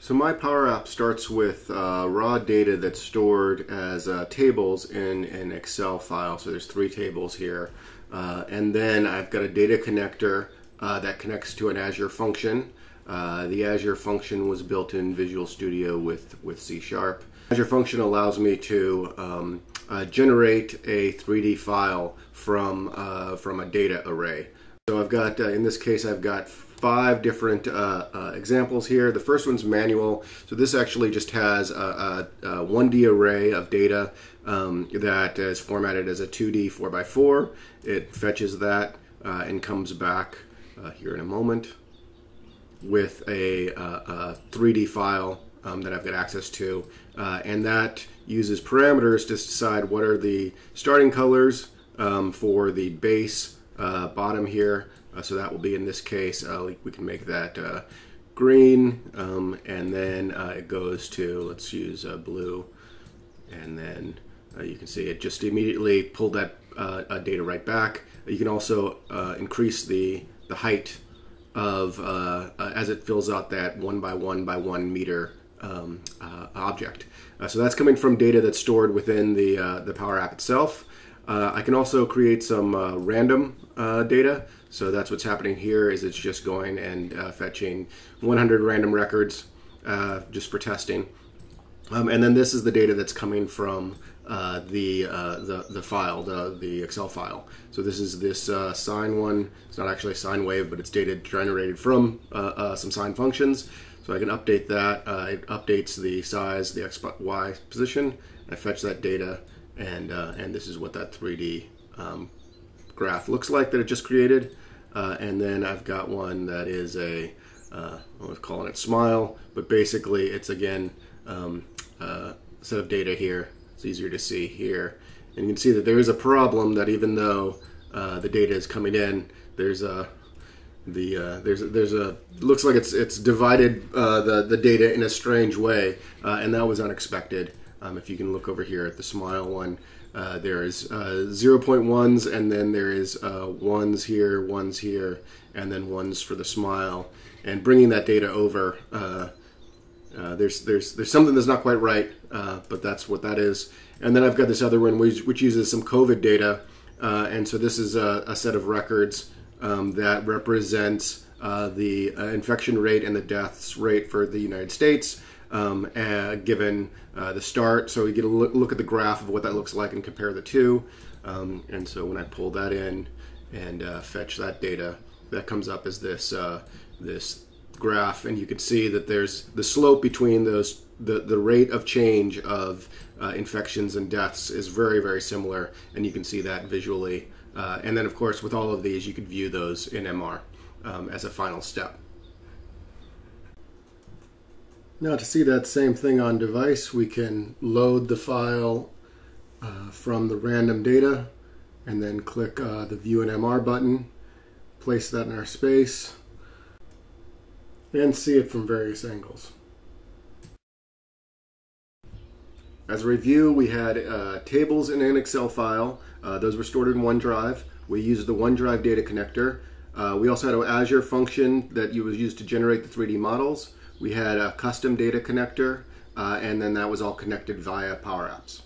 So my Power App starts with uh, raw data that's stored as uh, tables in an Excel file. So there's three tables here. Uh, and then I've got a data connector uh, that connects to an Azure function. Uh, the Azure function was built in Visual Studio with, with C Sharp. Azure function allows me to um, uh, generate a 3D file from, from a data array. So I've got, in this case, I've got five different uh, uh, examples here. The first one's manual. So this actually just has a, a, a 1D array of data um, that is formatted as a 2D 4x4. It fetches that uh, and comes back uh, here in a moment with a, a 3D file um, that I've got access to. Uh, and that uses parameters to decide what are the starting colors um, for the base bottom here uh, so that will be in this case, uh, we can make that uh, green, um, and then uh, it goes to, let's use uh, blue, and then uh, you can see it just immediately pulled that data right back. You can also increase the, the height of, as it fills out that one by one by one meter um, object. so that's coming from data that's stored within the, the Power App itself. Uh, I can also create some uh, random uh, data. So that's what's happening here is it's just going and uh, fetching 100 random records uh, just for testing. Um, and then this is the data that's coming from uh, the, the, the file, the the Excel file. So this is this sine one. It's not actually a sine wave, but it's data generated from some sine functions. So I can update that. it updates the size, the x, y position. I fetch that data and uh, and this is what that 3D um, graph looks like that it just created. Uh, and then I've got one that is a uh, I was calling it Smile, but basically it's again um, uh, a set of data here. It's easier to see here, and you can see that there is a problem that even though uh, the data is coming in, there's a the uh, there's there's a looks like it's it's divided uh, the the data in a strange way, uh, and that was unexpected. Um, if you can look over here at the smile one, uh, there is uh, 0.1s and then there is uh, ones here, ones here, and then ones for the smile. And bringing that data over, uh, uh, there's there's there's something that's not quite right, uh, but that's what that is. And then I've got this other one which, which uses some COVID data, and so this is a, a set of records um, that represents the infection rate and the deaths rate for the United States um, uh, given uh, the start. So we get a look, look, at the graph of what that looks like and compare the two. Um, and so when I pull that in and uh, fetch that data, that comes up as this uh, this graph, and you can see that there's the slope between those the, the rate of change of uh, infections and deaths is very very similar, and you can see that visually. Uh, and then of course with all of these, you could view those in MR um, as a final step. Now to see that same thing on device, we can load the file uh, from the random data and then click uh, the View in MR button, place that in our space, and see it from various angles. As a review, we had uh, tables in an Excel file. Uh, those were stored in OneDrive. We used the OneDrive data connector. Uh, we also had an Azure function that you was used to generate the 3D models. We had a custom data connector, uh, and then that was all connected via Power Apps.